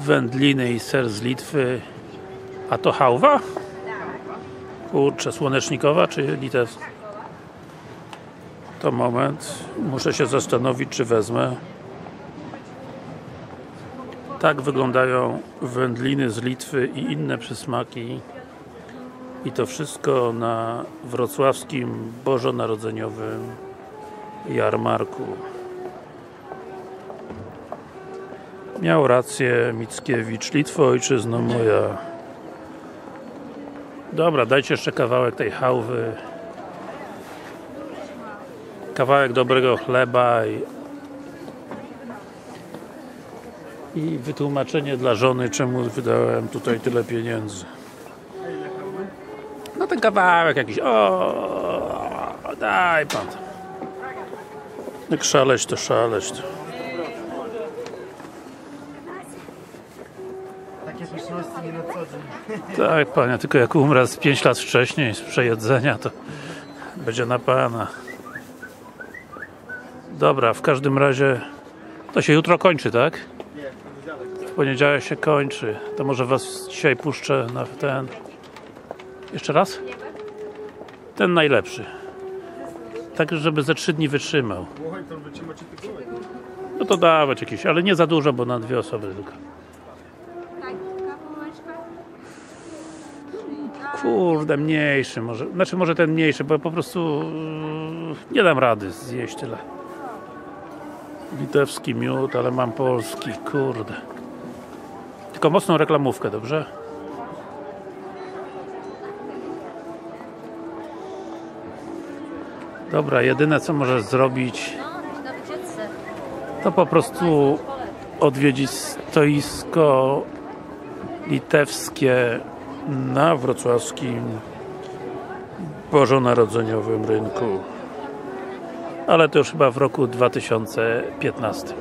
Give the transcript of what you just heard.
wędliny i ser z Litwy. A to hałwa? kurczę, słonecznikowa czy litewska? to moment. Muszę się zastanowić czy wezmę. Tak wyglądają wędliny z Litwy i inne przysmaki. I to wszystko na wrocławskim bożonarodzeniowym jarmarku miał rację Mickiewicz Litwo ojczyzno moja dobra, dajcie jeszcze kawałek tej hałwy kawałek dobrego chleba i i wytłumaczenie dla żony, czemu wydałem tutaj tyle pieniędzy. No ten kawałek jakiś, o, daj pan. Jak szaleć to szaleć to. Pyszności nie na co dzień. Tak panie, tylko jak umrę z 5 lat wcześniej z przejedzenia to będzie na pana. Dobra, w każdym razie to się jutro kończy, tak? Nie, w poniedziałek. W poniedziałek się kończy. To może was dzisiaj puszczę na ten. Jeszcze raz? Ten najlepszy. Tak, żeby ze trzy dni wytrzymał. No to dawać jakieś, ale nie za dużo, bo na dwie osoby tylko. Kurde, mniejszy może. Znaczy może ten mniejszy, bo po prostu yy, nie dam rady zjeść tyle. Litewski miód, ale mam polski, kurde. Tylko mocną reklamówkę, dobrze? Dobra, jedyne co możesz zrobić to po prostu odwiedzić stoisko litewskie na wrocławskim bożonarodzeniowym rynku ale to już chyba w roku 2015